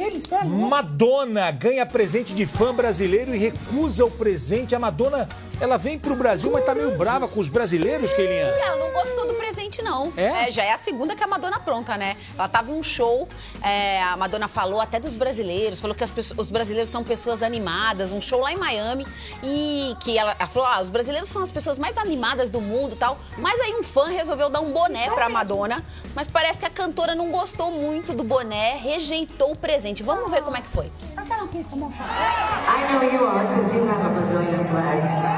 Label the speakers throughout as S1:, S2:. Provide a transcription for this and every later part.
S1: Ele, sério?
S2: Madonna ganha presente de fã brasileiro e recusa o presente. A Madonna, ela vem pro Brasil, mas tá meio brava com os brasileiros, Keilinha.
S3: Ela não gostou do presente, não.
S2: É?
S3: já é a segunda que a Madonna pronta, né? Ela tava em um show, é, a Madonna falou até dos brasileiros, falou que pessoas- os brasileiros são pessoas animadas, um show lá em Miami, e que ela, ela falou, ah, os brasileiros são as pessoas mais animadas do mundo e tal. Mas aí um fã resolveu dar um boné pra Madonna, mas parece que a cantora não gostou muito do boné, rejeitou o presente. Vamos ver como é que foi.
S1: Que ela não quis tomar um chá?
S4: I know you are because you have a Brazilian flag.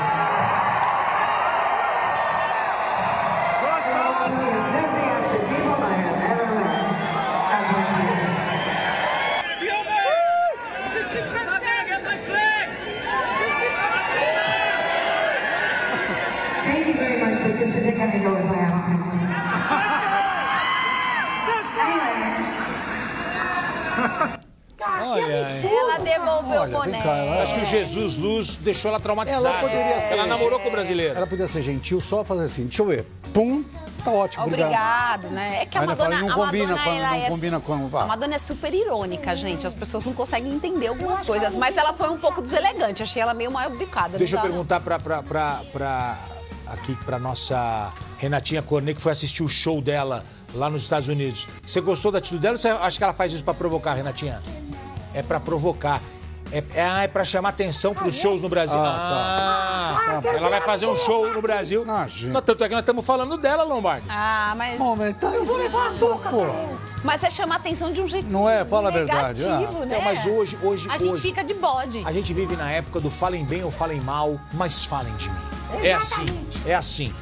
S2: Olha,
S3: Ela devolveu o boné.
S5: cá, ela-
S2: acho que o Jesus Luz deixou ela traumatizada.
S5: Ela poderia ser-
S2: Ela namorou com o brasileiro.
S5: Ela podia ser gentil, só fazer assim, deixa eu ver. Pum, tá ótimo, obrigado.
S3: Obrigado, né? É que a Madonna,
S5: fala, não
S3: a
S5: combina
S3: Madonna,
S5: com-
S3: ela
S5: não
S3: é,
S5: combina com-
S3: A Madonna é super irônica, gente. As pessoas não conseguem entender algumas coisas. Mas ela foi um pouco deselegante. Achei ela meio mal educada.
S2: Deixa eu
S3: dá,
S2: perguntar pra, pra, pra, pra- aqui pra nossa Renatinha Cornet, que foi assistir o show dela lá nos Estados Unidos. Você gostou da atitude dela ou você acha que ela faz isso pra provocar, Renatinha? É pra provocar. É, é, ah, é pra chamar atenção pros shows no Brasil. Ah, ela vai fazer um show no Brasil.
S5: Imagina.
S2: Mas Tanto é que nós estamos falando dela, Lombardi.
S3: Ah, mas.
S5: Bom, mas tá
S1: Eu vou levar a touca.
S5: Pô,
S3: Mas é chamar atenção de um jeito
S5: Não é? Fala a verdade,
S3: negativo,
S5: ah.
S3: né?
S2: Não, mas hoje, hoje,
S3: A gente
S2: hoje,
S3: fica de bode.
S2: A gente vive na época do falem bem ou falem mal, mas falem de mim. É assim, é assim.